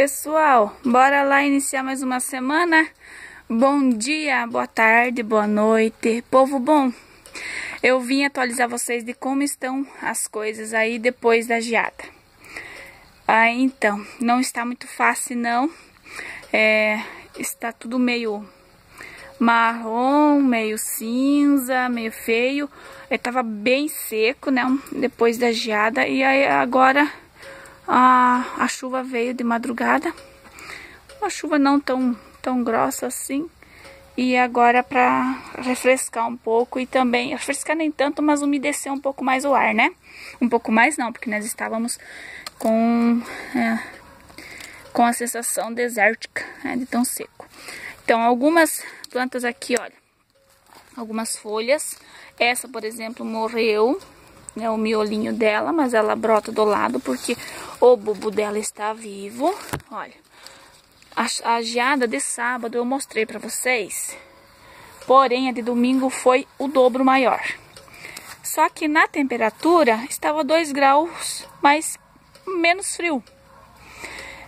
Pessoal, bora lá iniciar mais uma semana? Bom dia, boa tarde, boa noite, povo bom. Eu vim atualizar vocês de como estão as coisas aí depois da geada. Ah, então, não está muito fácil não. É, está tudo meio marrom, meio cinza, meio feio. Estava bem seco, né? Depois da geada. E aí agora a, chuva veio de madrugada. Uma chuva não tão, tão grossa assim. E agora para refrescar um pouco e também, refrescar nem tanto, mas umedecer um pouco mais o ar, né? Um pouco mais não, porque nós estávamos com, é, com a sensação desértica, né, de tão seco. Então, algumas plantas aqui, olha, algumas folhas. Essa, por exemplo, morreu, né, o miolinho dela, mas ela brota do lado porque o bulbo dela está vivo. Olha, a, a geada de sábado eu mostrei para vocês, porém a de domingo foi o dobro maior. Só que na temperatura estava 2 graus, mas menos frio.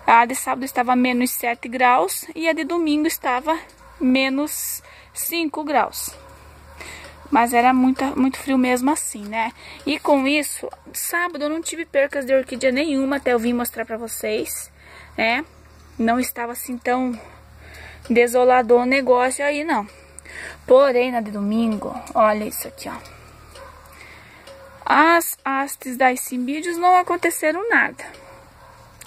A de sábado estava menos 7 graus e a de domingo estava menos 5 graus. Mas era muito, muito frio mesmo assim, né? E com isso, sábado eu não tive percas de orquídea nenhuma, até eu vim mostrar pra vocês, né? Não estava assim tão desolador o negócio aí, não. Porém, na de domingo, olha isso aqui, ó. As hastes das cimbídeos não aconteceram nada.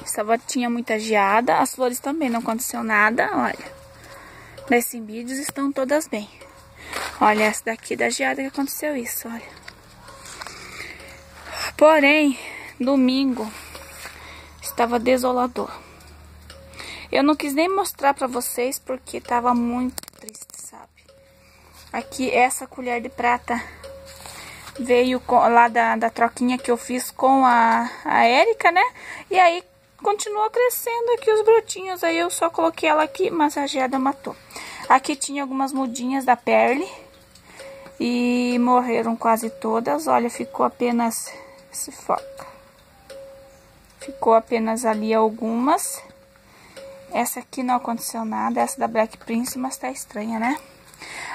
Estava, tinha muita geada, as flores também não aconteceu nada, olha. Das cimbídeos estão todas bem. Olha, essa daqui da geada que aconteceu isso, olha. Porém, domingo estava desolador. Eu não quis nem mostrar pra vocês porque tava muito triste, sabe? Aqui, essa colher de prata veio com, lá da, da troquinha que eu fiz com a, a Érica, né? E aí, continuou crescendo aqui os brotinhos. Aí eu só coloquei ela aqui, mas a geada matou. Aqui tinha algumas mudinhas da Perle. E morreram quase todas. Olha, ficou apenas... Se foca. Ficou apenas ali algumas. Essa aqui não aconteceu nada. Essa da Black Prince, mas tá estranha, né?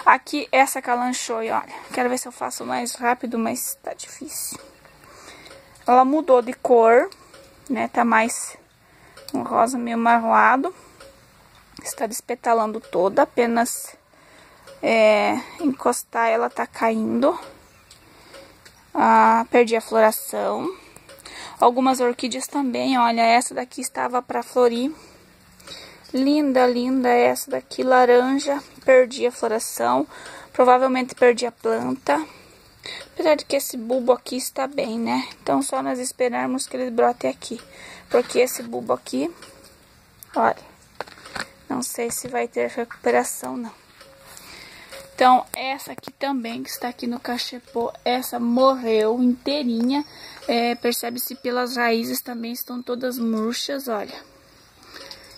Aqui, essa calanchoi, olha. Quero ver se eu faço mais rápido, mas tá difícil. Ela mudou de cor, né? Tá mais um rosa meio marroado. Está despetalando toda, apenas é, encostar ela tá caindo. Ah, perdi a floração. Algumas orquídeas também, olha, essa daqui estava para florir. Linda, linda essa daqui, laranja. Perdi a floração. Provavelmente perdi a planta. Apesar de que esse bulbo aqui está bem, né? Então, só nós esperarmos que ele brote aqui. Porque esse bulbo aqui, olha, não sei se vai ter recuperação, não. Então, essa aqui também, que está aqui no cachepô, essa morreu inteirinha. É, Percebe-se pelas raízes também estão todas murchas, olha.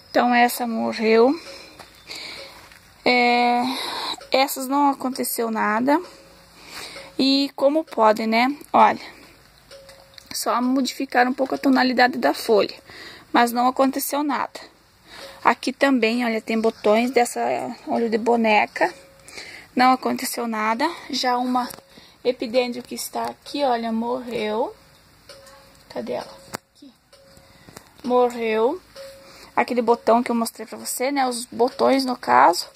Então, essa morreu. É, essas não aconteceu nada. E como pode, né? Olha, só modificaram um pouco a tonalidade da folha, mas não aconteceu nada. Aqui também, olha, tem botões dessa olho de boneca, não aconteceu nada. Já uma epidêndrio que está aqui, olha, morreu. Cadê ela? Aqui. Morreu. Aquele botão que eu mostrei pra você, né? Os botões, no caso.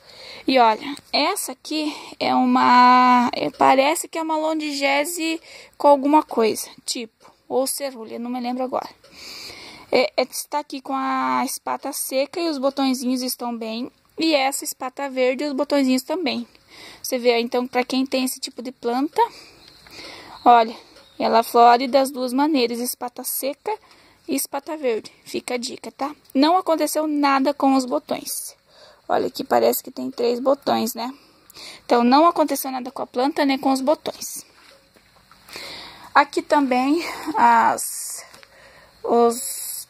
E olha, essa aqui é uma... É, parece que é uma londigese com alguma coisa, tipo, ou cerulha, não me lembro agora. É, é, está aqui com a espata seca e os botõezinhos estão bem. E essa espata verde e os botõezinhos também. Você vê, então, para quem tem esse tipo de planta, olha, ela flore das duas maneiras, espata seca e espata verde. Fica a dica, tá? Não aconteceu nada com os botões. Olha, aqui parece que tem três botões, né? Então, não aconteceu nada com a planta, nem com os botões. Aqui também, as, os,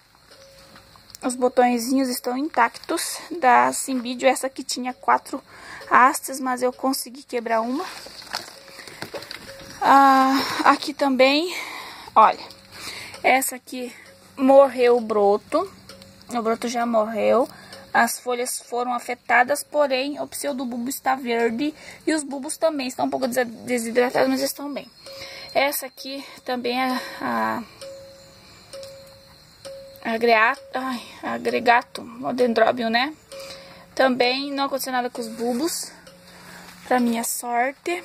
os botõezinhos estão intactos da Simbídio. Essa aqui tinha quatro hastes, mas eu consegui quebrar uma. Ah, aqui também, olha, essa aqui morreu o broto. o broto já morreu. As folhas foram afetadas, porém o pseudobulbo está verde e os bulbos também estão um pouco desidratados, mas estão bem. Essa aqui também é a, a agregato, ai, o dendróbio, né? Também não aconteceu nada com os bulbos, pra minha sorte.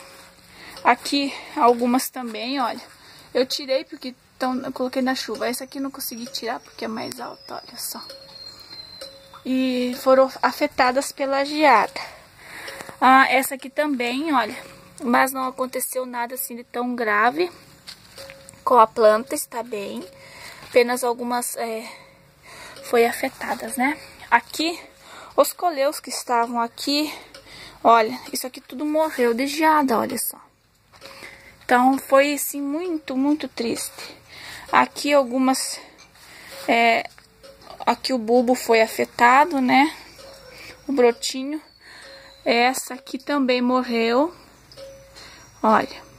Aqui algumas também, olha. Eu tirei porque tão, eu coloquei na chuva. Essa aqui não consegui tirar porque é mais alta, olha só. E foram afetadas pela geada. Ah, essa aqui também, olha. Mas não aconteceu nada assim de tão grave com a planta, está bem. Apenas algumas é, foi afetadas, né? Aqui os coleus que estavam aqui, olha, isso aqui tudo morreu de geada, olha só. Então, foi, assim, muito, muito triste. Aqui algumas... É, aqui o bulbo foi afetado, né? O brotinho. Essa aqui também morreu. Olha.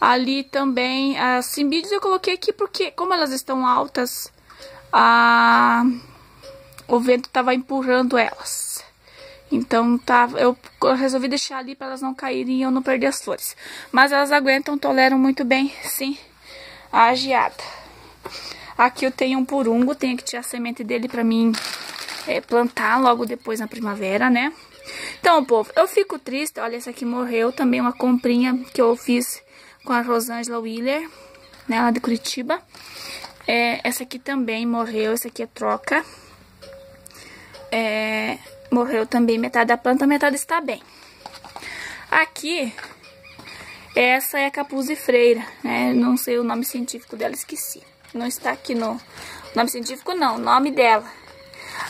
Ali também, as cimbídeos eu coloquei aqui porque, como elas estão altas, a o vento estava empurrando elas. Então tava, eu resolvi deixar ali para elas não caírem e eu não perder as flores. Mas elas aguentam, toleram muito bem, sim, a geada. Aqui eu tenho um purungo, tenho que tirar a semente dele para mim é, plantar logo depois na primavera, né? Então, povo, eu fico triste. Olha, essa aqui morreu. Também uma comprinha que eu fiz com a Rosângela Wheeler, né, lá de Curitiba. É, essa aqui também morreu. Essa aqui é troca é, morreu também metade da planta, metade está bem. Aqui, essa é a capuz de freira, né? Não sei o nome científico dela, esqueci. Não está aqui no nome científico, não, o nome dela.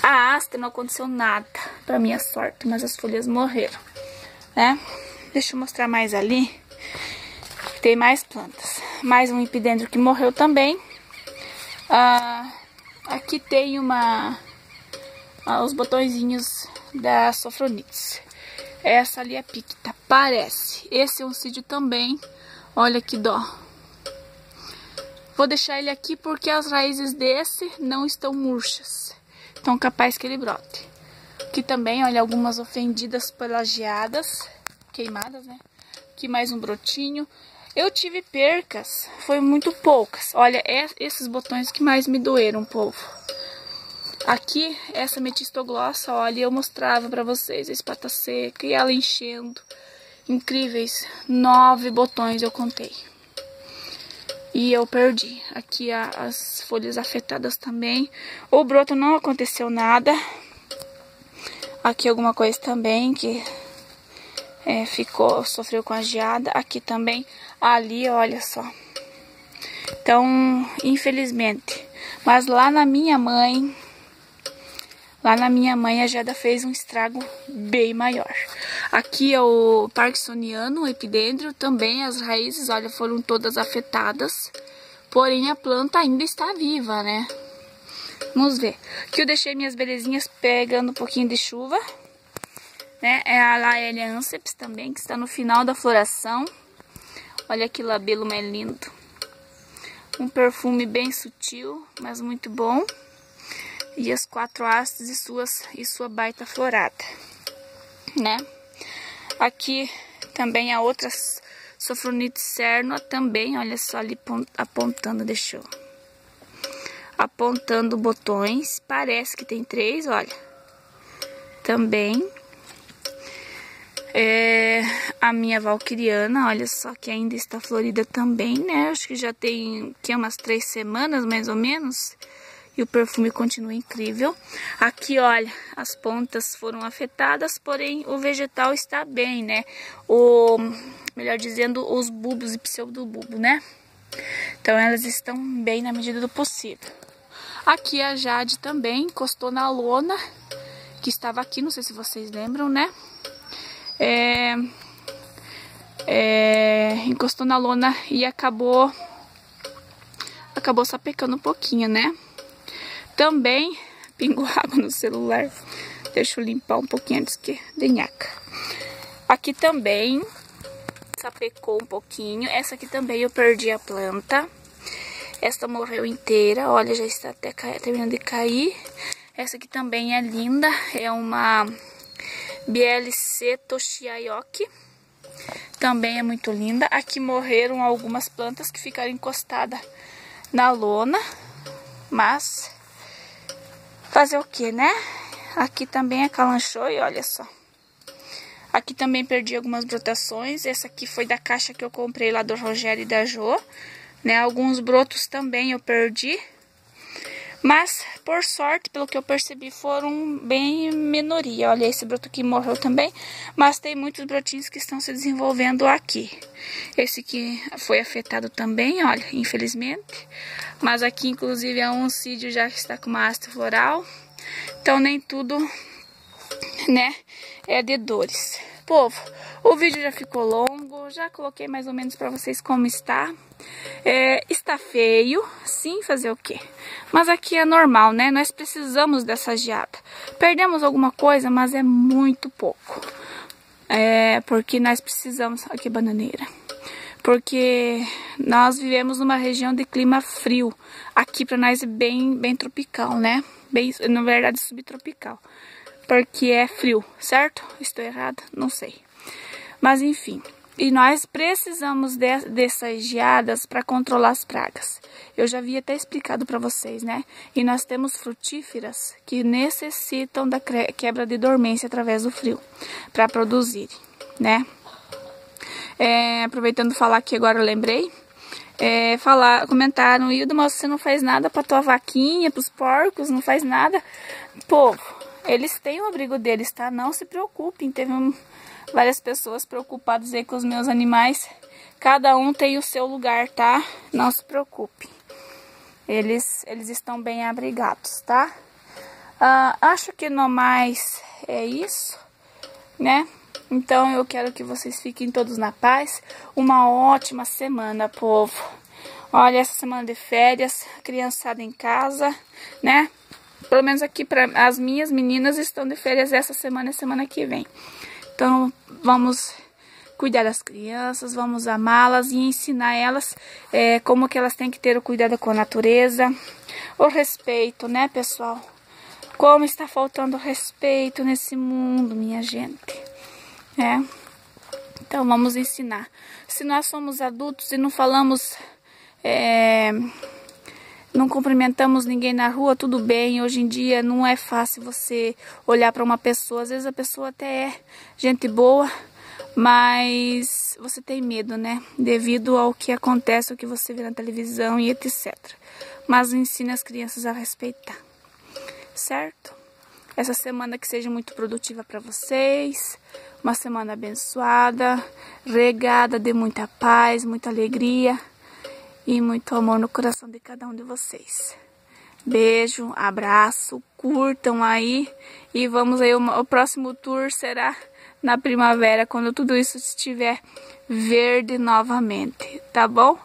A asta não aconteceu nada, para minha sorte, mas as folhas morreram, né? Deixa eu mostrar mais ali. Tem mais plantas. Mais um epidendro que morreu também. Ah, aqui tem uma os botõezinhos da Sofronites. Essa ali é picta, parece. Esse é um cídio também. Olha que dó. Vou deixar ele aqui porque as raízes desse não estão murchas. Então capaz que ele brote. Aqui também, olha, algumas ofendidas pelagiadas, queimadas, né? Aqui mais um brotinho. Eu tive percas, foi muito poucas. Olha, é esses botões que mais me doeram, povo. Aqui, essa metistoglossa, olha, eu mostrava pra vocês a espata seca e ela enchendo. Incríveis, nove botões eu contei. E eu perdi. Aqui as folhas afetadas também. O broto não aconteceu nada. Aqui alguma coisa também que é, ficou, sofreu com a geada. Aqui também, ali, olha só. Então, infelizmente. Mas lá na minha mãe, Lá na minha mãe a Jada fez um estrago bem maior. Aqui é o Parkinsoniano, o epidêndrio, também as raízes, olha, foram todas afetadas. Porém a planta ainda está viva, né? Vamos ver. Aqui eu deixei minhas belezinhas pegando um pouquinho de chuva. Né? É a Laelia anceps também, que está no final da floração. Olha que labelo mais lindo. Um perfume bem sutil, mas muito bom e as quatro hastes e, suas, e sua baita florada, né? Aqui também a outra sofronite cerno também, olha só ali apontando, deixou. Apontando botões, parece que tem três, olha. Também. É, a minha valquiriana, olha só que ainda está florida também, né? Acho que já tem que umas três semanas, mais ou menos. E o perfume continua incrível. Aqui, olha, as pontas foram afetadas, porém o vegetal está bem, né? O, melhor dizendo, os bulbos e pseudobulbo, né? Então elas estão bem na medida do possível. Aqui a Jade também encostou na lona, que estava aqui, não sei se vocês lembram, né? É, é, encostou na lona e acabou acabou sapecando um pouquinho, né? Também pingou água no celular. Deixa eu limpar um pouquinho antes que denhaca. Aqui também sapecou um pouquinho. Essa aqui também eu perdi a planta. Esta morreu inteira, olha, já está até terminando de cair. Essa aqui também é linda, é uma BLC Toshiayoki. Também é muito linda. Aqui morreram algumas plantas que ficaram encostadas na lona. Mas, fazer o que, né? Aqui também é calanchoi, olha só. Aqui também perdi algumas brotações. Essa aqui foi da caixa que eu comprei lá do Rogério e da Jo. Né? Alguns brotos também eu perdi. Mas, por sorte, pelo que eu percebi, foram bem minoria. Olha, esse broto aqui morreu também. Mas tem muitos brotinhos que estão se desenvolvendo aqui. Esse aqui foi afetado também, olha, infelizmente. Mas aqui, inclusive, é um cídio já que está com uma haste floral. Então, nem tudo, né, é de dores. Povo, o vídeo já ficou longo, já coloquei mais ou menos para vocês como está. É, está feio, sim, fazer o quê? Mas aqui é normal, né? Nós precisamos dessa geada. Perdemos alguma coisa, mas é muito pouco. É, porque nós precisamos... Aqui, bananeira. Porque nós vivemos numa região de clima frio. Aqui para nós é bem, bem tropical, né? Bem, na verdade, subtropical porque é frio, certo? Estou errada? Não sei. Mas enfim, e nós precisamos de, dessas geadas para controlar as pragas. Eu já havia até explicado para vocês, né? E nós temos frutíferas que necessitam da quebra de dormência através do frio para produzir, né? É, aproveitando falar que agora eu lembrei, é, falar, comentaram, Hilda, mas você não faz nada para tua vaquinha, para os porcos, não faz nada. Povo, eles têm o abrigo deles, tá? Não se preocupem. Teve várias pessoas preocupadas aí com os meus animais. Cada um tem o seu lugar, tá? Não se preocupe. Eles, eles estão bem abrigados, tá? Ah, acho que no mais é isso, né? Então eu quero que vocês fiquem todos na paz. Uma ótima semana, povo. Olha, essa semana de férias, criançada em casa, né? Pelo menos aqui para as minhas meninas estão de férias essa semana e semana que vem. Então, vamos cuidar das crianças, vamos amá-las e ensinar elas é, como que elas têm que ter o cuidado com a natureza, o respeito, né, pessoal? Como está faltando respeito nesse mundo, minha gente. É. Então, vamos ensinar. Se nós somos adultos e não falamos... É, não cumprimentamos ninguém na rua, tudo bem. Hoje em dia não é fácil você olhar para uma pessoa. Às vezes a pessoa até é gente boa, mas você tem medo, né? Devido ao que acontece, o que você vê na televisão e etc. Mas ensine as crianças a respeitar, certo? Essa semana que seja muito produtiva para vocês, uma semana abençoada, regada de muita paz, muita alegria e muito amor no coração de cada um de vocês. Beijo, abraço, curtam aí e vamos aí, o, próximo tour será na primavera, quando tudo isso estiver verde novamente, tá bom?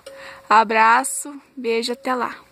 Abraço, beijo, até lá.